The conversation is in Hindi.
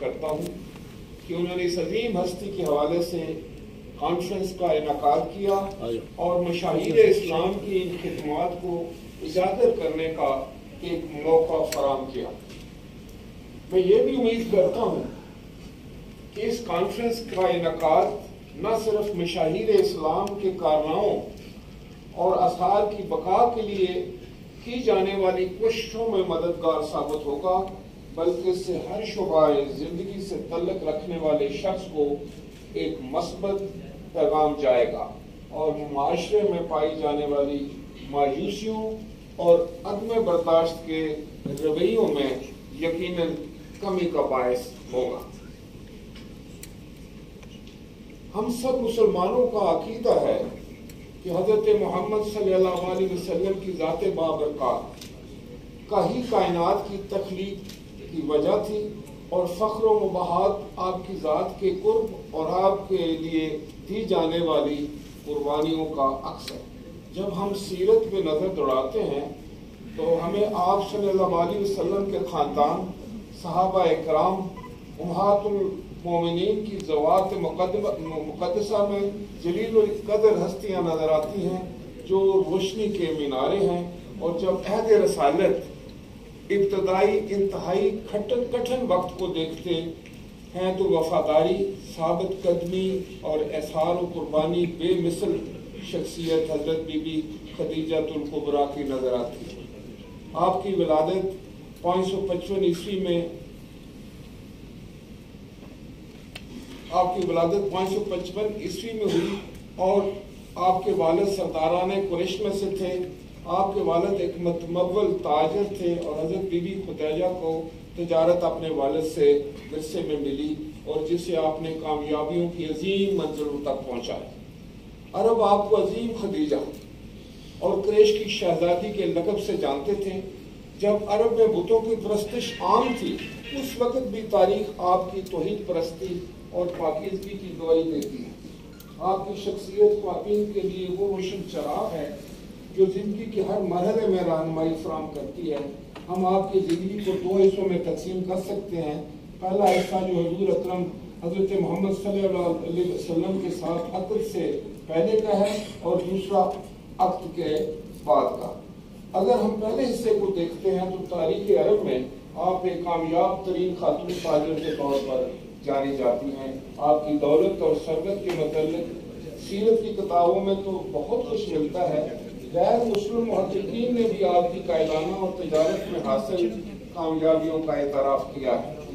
करता हूँ कि उन्होंने इस अजीम हस्ती के हवाले से कॉन्फ्रेंस का इनका किया और मशाहिर इस्लाम की इन खदमात को उजागर करने का एक मौका फराम किया। मैं ये भी उम्मीद करता हूँ कि इस कॉन्फ्रेंस का इनका न सिर्फ़ मशाहिर इस्लाम के कारनामों और आसार की बका के लिए की जाने वाली कोशिशों में मददगार साबित होगा बल्कि से हर शुबा ज़िंदगी से तल्लक रखने वाले शख्स को एक मस्बत पैगाम जाएगा और माशरे में पाई जाने वाली मायूसियों और अदम बर्दाश्त के रवैयों में यकीनन कमी का बायस होगा। हम सब मुसलमानों का अकीदा है कि हज़रत मोहम्मद सल्लल्लाहु अलैहि वसल्लम की ज़ात का ही कायनात की तखलीक की वजह थी और फ़ख्र मुबाहत आपकी ज़ात के कुर्ब और आपके लिए दी जाने वाली कुर्बानियों का अक्स है जब हम सीरत पे नज़र दौड़ाते हैं तो हमें आप अलैहि के ख़ानदान, सहाबा कराम मोमिन की जवात मुकदसा में जलील कदर हस्तियाँ नज़र आती हैं, जो रोशनी के मीनारे हैं और जब अहद रसालत इब्तदाई, इंतहाई कठिन वक्त को देखते हैं तो वफादारी, साबित कदमी और एसार कुर्बानी बेमिसल शख्सियत हज़रत बीबी खदीजा तुलकुबरा की नज़र आती है। आपकी विलादत पाँच सौ पचपन ईस्वी में आपकी विलादत पाँच सौ पचपन ईस्वी में हुई और आपके वालद सरदारान कुरैश में से थे, आपके वालद एक मतमवल ताजर थे और हज़रत बीबी खुतैजा को तजारत अपने वालद से विरसे में मिली और जिसे आपने कामयाबियों की अजीम मंजिलों तक पहुँचाया। अरब आपको अजीम खदीजा और क्रेश की शहजादी के लकब से जानते थे। जब अरब में बुतों की प्रस्तिश आम थी, उस वक्त भी तारीख आपकी तोहिद परस्ती और पाकिजगी की गवाही देती है। आपकी शख्सियत खातन के लिए वो रोशन चराग है, जो ज़िंदगी के हर मरहले में रहनमाई फ्राम करती है। हम आपकी ज़िंदगी को दो हिस्सों में तकसीम कर सकते हैं। पहला हिस्सा जो हजूर अक्रम हज़रत मोहम्मद सल्लल्लाहु के साथ अकद से पहले का है और दूसरा अक्त के बाद का। अगर हम पहले हिस्से को देखते हैं तो तारीख अरब में आप एक कामयाब तरीन खातून ताजर के तौर पर जानी जाती हैं। आपकी दौलत और शरबत के मतलब सीरत की किताबों में तो बहुत कुछ मिलता है। गैर मुस्लिम महकिन ने भी आपकी कायदाना और तजारत में हासिल कामयाबियों का एतराफ़ किया है।